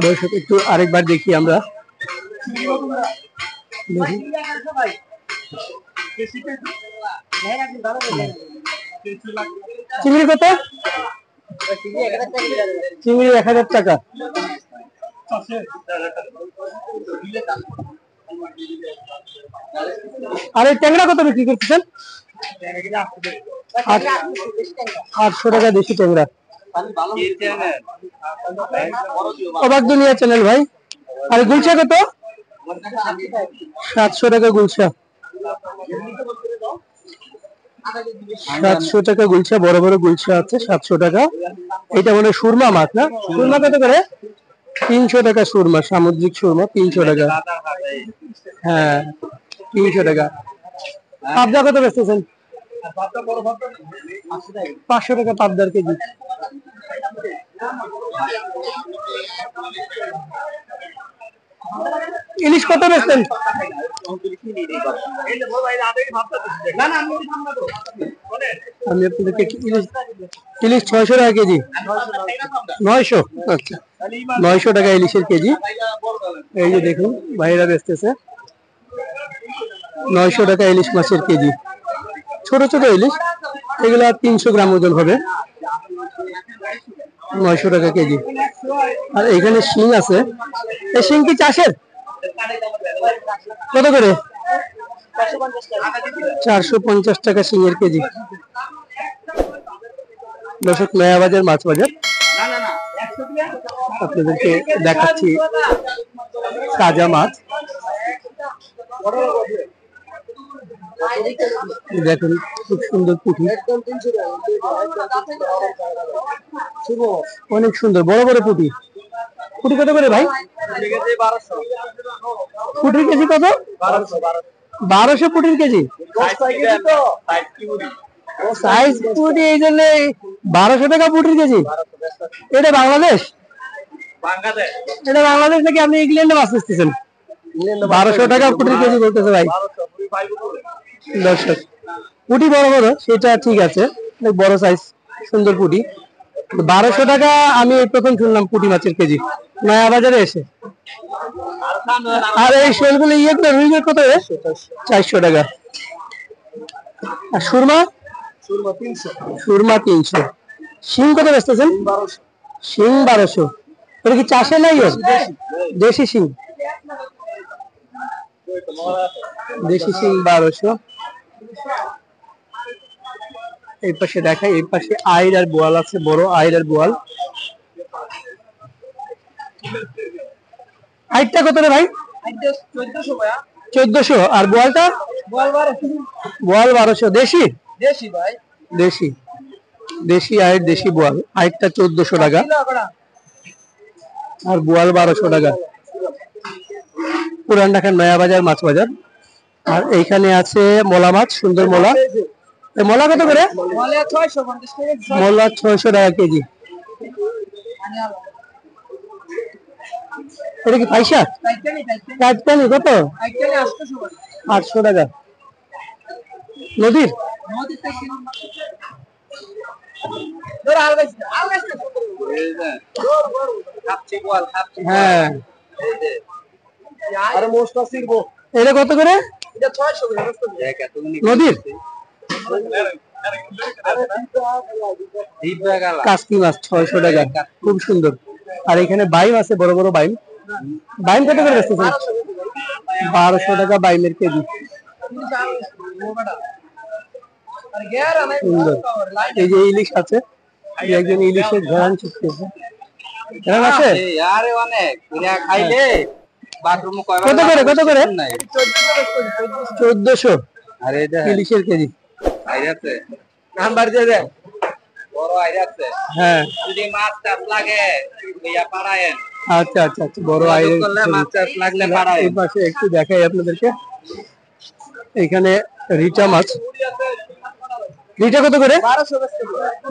দর্শক, একটু আরেকবার দেখি আমরা। চিংড়ি কত? চিংড়ি এক হাজার টাকা। আর এই ট্যাংরা কত বিক্রি করতেছেন? আট- আটশো টাকা দেশি ট্যাংরা। অবাক দুনিয়া চ্যানেল ভাই। আর গুলশা কত? সাতশো টাকা গুলশা। সাতশো টাকা গুলশা, বড় বড় গুলশা আছে, সাতশো টাকা। এটা মানে সুরমা মাছ না? সুরমা কত করে? তিনশো টাকা সুরমা, সামুদ্রিক সুরমা, তিনশো টাকা। হ্যাঁ তিনশো টাকা। পাবদা কত বেচতেছেন? পাঁচশো টাকা পাবদার কেজি। ইলিশ কত বেচতেন? আমি আপনাদেরকে ইলিশ ইলিশ ছয়শো টাকা কেজি। নয়শো? আচ্ছা। নয়শো টাকা ইলিশের কেজি। এই যে দেখুন ভাইরা বেচতেছে। নয়শো টাকা ইলিশ মাছের কেজি। ছোট ছোট ইলিশ। এগুলা তিনশো গ্রাম ওজন হবে। নয়শো টাকা কেজি। আর এখানে শিং আছে। এই শিং কি চাষের? কত করে? চারশো পঞ্চাশ টাকা শিঙের কেজি। দর্শক নয়া বাজার মাছ বাজার আপনাদেরকে দেখাচ্ছি তাজা মাছ। দেখুন, খুব সুন্দর অনেক সুন্দর, বড় বড় পুঁটি পুঁটি কত করে ভাই? পুঁটির কেজি কত? বারোশো পুঁটির কেজি। সাইজ পুঁটি এই জন্য বারোশো টাকা পুঁটির কেজি। এটা বাংলাদেশ? এটা বাংলাদেশ নাকি আপনি ইংল্যান্ডে মাছ বেচতেছেন বারোশো টাকা পুঁটির কেজি বলতেছে ভাই। দর্শক, পুঁটি বড় বড়, সেটা ঠিক আছে বড় সাইজ সুন্দর পুঁটি। বারোশো টাকা আমি এই প্রথম শুনলাম পুঁটি মাছের কেজি। নয়া বাজারে এসে। আর এই শোলগুলো ইয়ে করে রুইগুলো কত চারশো টাকা। আর সুরমা? সুরমা তিনশো। শিং কত বেচতেছেন? শিং বারোশো। এটা কি চাষে নাই? দেশি শিং। দেশি শিং বারোশো। এই পাশে দেখা এই পাশে আইর আর বোয়াল আছে বড় আইর আর বোয়াল। আইরটা কত রে ভাই? চোদ্দশো আর বোয়ালটা? বোয়াল বারোশো। দেশি? দেশি দেশি। আয়ের দেশি বোয়াল। আয়েরটা চোদ্দশো টাকা। আর বোয়াল বারোশো টাকা। পুরান ঢাকার নয়া বাজার মাছ বাজার। আর এইখানে আছে মোলা মাছ সুন্দর মোলা। মোলা কত করে? মোলা ছয়শো টাকা কেজি। এটা কি পয়সা কাটকানি কত? আটশো টাকা। নদীর? হ্যাঁ। এটা কত করে? নদীর? কাস্কি মাছ ছয়শো টাকা। খুব সুন্দর। আর এখানে বাইম আছে বড় বড় বাইম। বাইম কত করে বেচতেছেন? বারোশো টাকা বাইমের কেজি। সুন্দর। এই যে ইলিশ আছে এই একজন ইলিশের ঘেরান ঘেরান আছে কত করে কত করে? চোদ্দশো। আরে এটা ইলিশের কেজি। আইরে আছে? নাম্বার দিয়ে বড় আইরে আছে। হ্যাঁ। যদি মাছ টাছ লাগে ইয়া পাড়ায়েন। আচ্ছা আচ্ছা আচ্ছা বড় আইলের মাছ টাছ লাগলে এই পাশে একটু দেখাই আপনাদেরকে। এখানে রিটা মাছ। রিটা কত করে?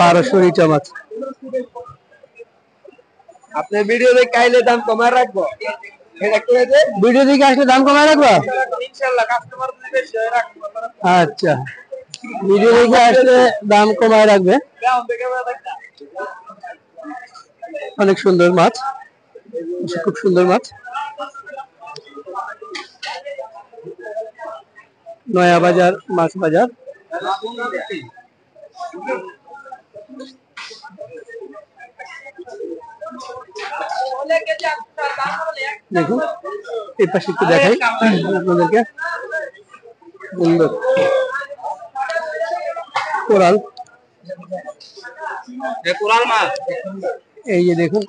বারোশো রিটা মাছ। আপনি ভিডিও দেখে আইলে দাম কমায় রাখব। ভিডিও দিকে আসলে দাম কমায় রাখব। আচ্ছা। ভিডিও দেখে আসলে দাম কমায় রাখবে। অনেক সুন্দর মাছ। খুব সুন্দর মাছ। নয়া বাজার, মাছ বাজার। দেখুন, এই পাশে একটু দেখাই আপনাদেরকে। সুন্দর। কোরাল। এই যে দেখুন।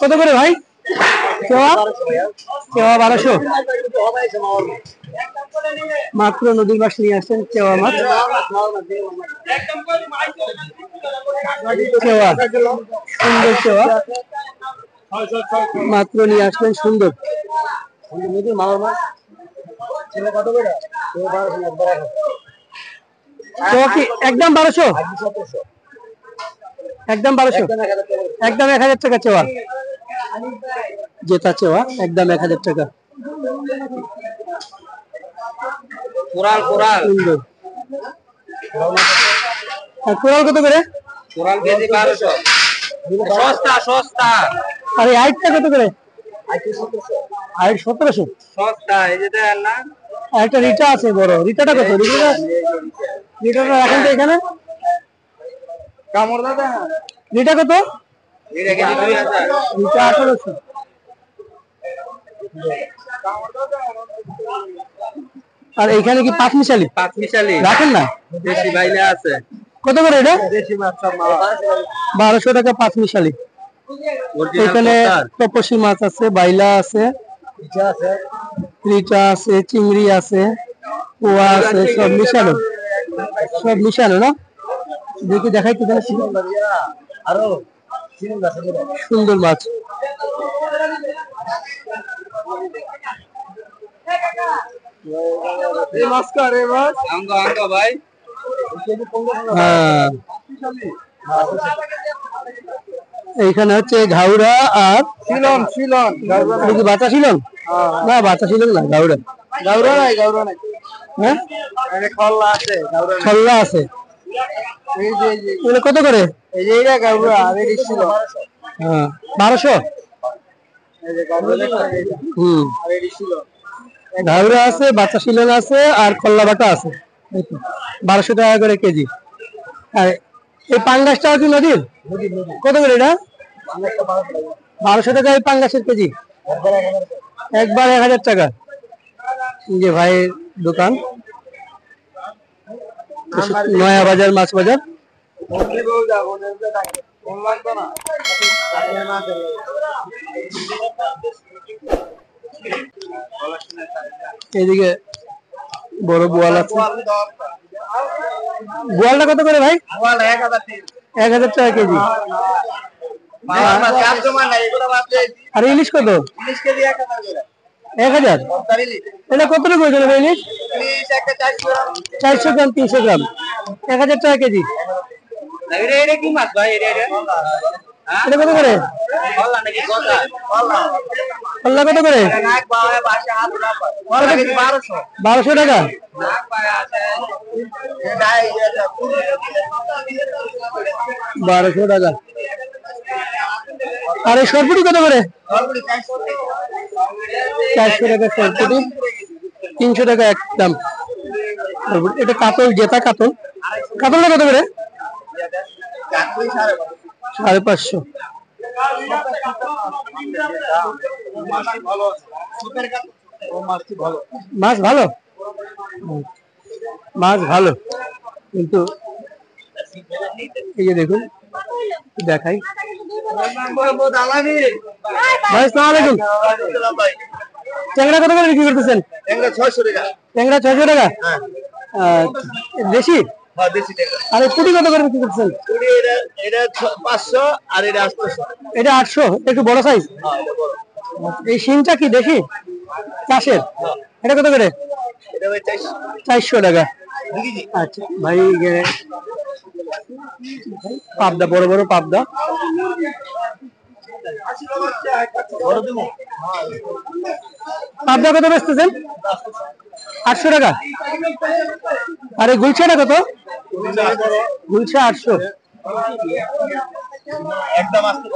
কত করে ভাই? বারোশো। মাত্র নদীর পাশ নিয়ে আসছেন কেওয়া মাছ। কেওয়া। সুন্দর কেওয়া। মাত্র নিয়ে আসবেন সুন্দর। নদীর মাছ কি একদম বারোশো? একদম বারোশো? একদম এক হাজার টাকা চেওয়া। যেটা চেওয়া একদম এক হাজার টাকা। কোরাল কোরাল কোরাল কত করে? কোরাল কেজি বারোশো। সস্তা সস্তা। আর এই কত করে? হাইট সতেরোশো। সস্তা এই যে দেন না। একটা রিটা আছে বড়। রিটাটা কত? রিটাটা রাখেন তো এখানে? কামড় দাদা। রিটা কত? আঠারোশো। আর এখানে কি পাঁচ মিশালি? পাঁচ মিশালি। রাখেন না? দেশি বাইলে আছে। কত করে এটা? দেশি মাছ সব বারোশো টাকা পাঁচ মিশালি। এখানে তপসী মাছ আছে বাইলা আছে রিটা আছে। চিংড়ি আছে পোয়া আছে সব মিশানো সব মিশানো না? দেখি দেখাই তো আরও সুন্দর মাছ। ভাই। হ্যাঁ। এইখানে হচ্ছে ঘাউড়া আর শিলন শিলন। এটা কি বাতা শিলং না বাচ্চা শিলং না ঘাউড়া। ঘাউরা নাই গাউরা নাই। হ্যাঁ? খল্লা আছে। আছে কত করে? হ্যাঁ। বারোশো? হুম। ঘাউড়া আছে, বাচ্চা শিলং আছে, আর খল্লা বাটা আছে। বারোশো টাকা করে কেজি। আর এই পাঙ্গাসটা কি নদীর? কত করে এটা? বারোশো টাকা এই পাঙ্গাসের কেজি। একবার এক হাজার টাকা। যে ভাইয়ের দোকান নয়া বাজার মাছ বাজার এইদিকে বড় বোয়াল আছে বোয়ালটা কত করে ভাই এক হাজার টাকা কেজি আর ইলিশ কত ইলিশ কেজি এক হাজার এক হাজার? এটা কত টাকা ওজন হবে ইলিশ চারশো গ্রাম, তিনশো গ্রাম। এক হাজার টাকা কেজি। কি মাছ ভাই? এটা এটা কত করে? পাল্লা কত করে? বারোশো টাকা? বারোশো টাকা। আর এই সরপুটি কত করে? চারশো টাকা। সরপুটি। তিনশো টাকা একদম সরপুটি। এটা কাতল জেতা কাতল। কাতলটা কত করে? সাড়ে পাঁচশো। মাছ ভালো? মাছ ভালো। কিন্তু এই যে দেখুন দেখাই। ভাই ট্যাংরা কত করে বিক্রি করতেছেন? এগুলো ছয়শো টাকা। ট্যাংরা ছয়শো টাকা দেশি হ্যাঁ আর পুটি কত করে বিক্রি করতেছেন? এটা এটা ছ- পাঁচশো আর এটা আটশোশো এটা আটশো একটু বড় সাইজ হ্যাঁ এই শিমটা কি দেশি? চাষের? এটা কত করে? এটা চারশো। টাকা। আচ্ছা ভাই পাবদা বড় বড় পাবদা। পাবদা কত বেচতেছেন? আটশো টাকা। আরে এই গুলছাটা কত গুলছা আটশো। একদম আসতে